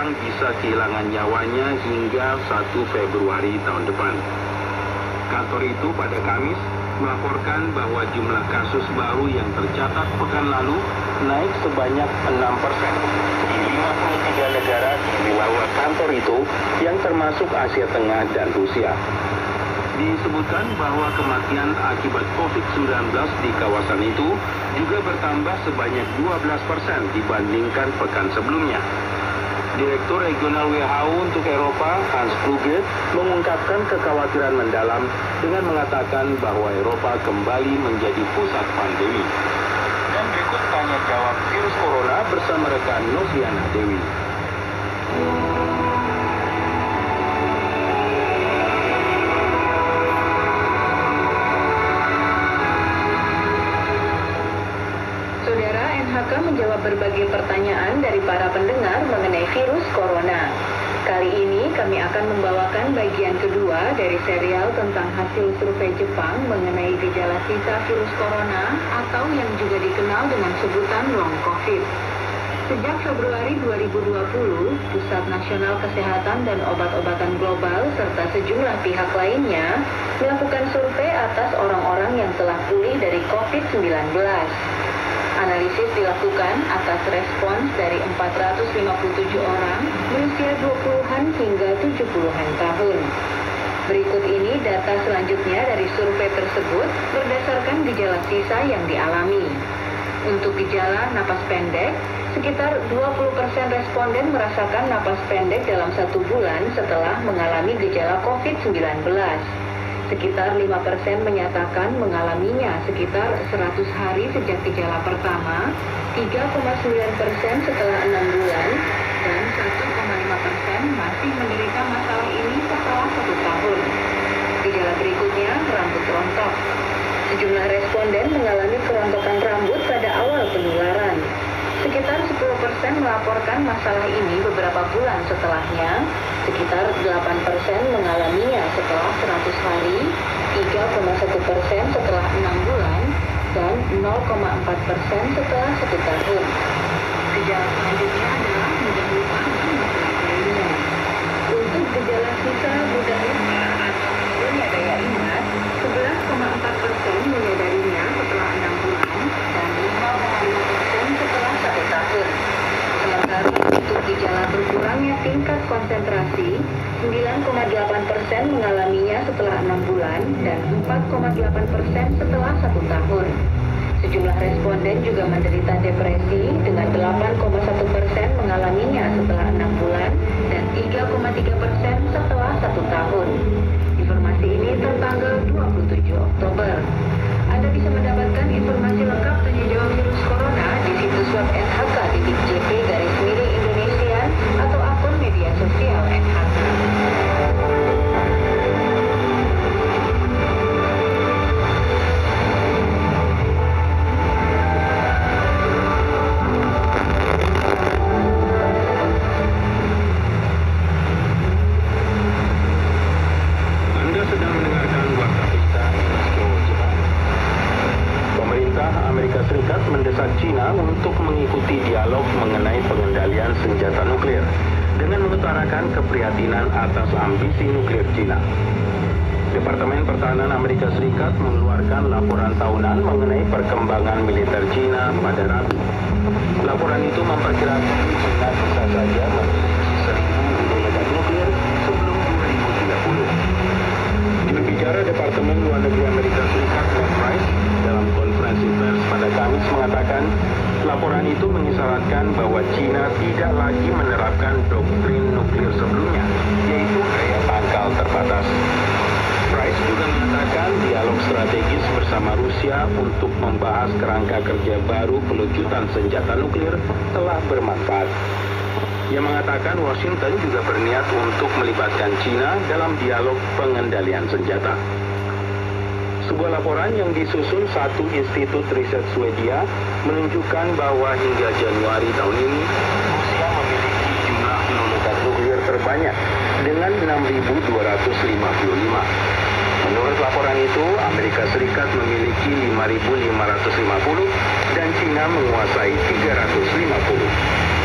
orang bisa kehilangan nyawanya hingga 1 Februari tahun depan. Kantor itu pada Kamis melaporkan bahwa jumlah kasus baru yang tercatat pekan lalu naik sebanyak 6 persen di 53 negara di luar kantor itu yang termasuk Asia Tengah dan Rusia. Disebutkan bahwa kematian akibat COVID-19 di kawasan itu juga bertambah sebanyak 12 persen dibandingkan pekan sebelumnya. Direktur Regional WHO untuk Eropa, Hans Kluge, mengungkapkan kekhawatiran mendalam dengan mengatakan bahwa Eropa kembali menjadi pusat pandemi. Dan berikut tanya jawab virus corona bersama rekan Noviana Dewi. NHK menjawab berbagai pertanyaan dari para pendengar mengenai virus corona. Kali ini kami akan membawakan bagian kedua dari serial tentang hasil survei Jepang mengenai gejala sisa virus corona atau yang juga dikenal dengan sebutan long COVID. Sejak Februari 2020, Pusat Nasional Kesehatan dan Obat-obatan Global serta sejumlah pihak lainnya melakukan survei atas orang-orang yang telah pulih dari COVID-19. Analisis dilakukan atas respons dari 457 orang berusia 20-an hingga 70-an tahun. Berikut ini data selanjutnya dari survei tersebut berdasarkan gejala sisa yang dialami. Untuk gejala napas pendek, sekitar 20% responden merasakan napas pendek dalam satu bulan setelah mengalami gejala COVID-19. Sekitar 5% menyatakan mengalaminya sekitar 100 hari sejak gejala pertama, 3,9% setelah 6 bulan, dan 1,5% masih menderita masalah ini setelah satu tahun. Gejala berikutnya rambut rontok. Sejumlah responden mengalami kerontokan rambut awal penularan. Sekitar 10% melaporkan masalah ini beberapa bulan setelahnya, sekitar 8% mengalaminya setelah 100 hari, 3,1% setelah 6 bulan, dan 0,4% setelah satu tahun. Gejala selanjutnya adalah mudah lupa dan masalah lainnya. Untuk gejala sisa mudah lupa atau punya daya ingat, 11,4% menyadarinya setelah 6 bulan dan 5,5% setelah satu tahun. Sementara untuk gejala berkurangnya tingkat konsentrasi, 9,8% mengalaminya setelah 6 bulan dan 4,8% setelah satu tahun. Sejumlah responden juga menderita depresi dengan 8,1% mengalaminya Serikat mendesak China untuk mengikuti dialog mengenai pengendalian senjata nuklir dengan mengutarakan keprihatinan atas ambisi nuklir China. Departemen Pertahanan Amerika Serikat mengeluarkan laporan tahunan mengenai perkembangan militer China pada Rabu. Laporan itu memperkirakan China bisa saja memiliki seribu ledak nuklir sebelum 2030. Juru bicara Departemen Luar Negeri Amerika Serikat Ned Price dalam konferensi pers pada Kamis mengatakan laporan itu mengisyaratkan bahwa China tidak lagi menerapkan doktrin nuklir sebelumnya, yaitu daya tangkal terbatas. Price juga mengatakan dialog strategis bersama Rusia untuk membahas kerangka kerja baru pelucutan senjata nuklir telah bermanfaat. Ia mengatakan Washington juga berniat untuk melibatkan China dalam dialog pengendalian senjata. Sebuah laporan yang disusun satu institut riset Swedia menunjukkan bahwa hingga Januari tahun ini Rusia memiliki jumlah ledakan nuklir terbanyak dengan 6.255. Menurut laporan itu, Amerika Serikat memiliki 5.550 dan China menguasai 350.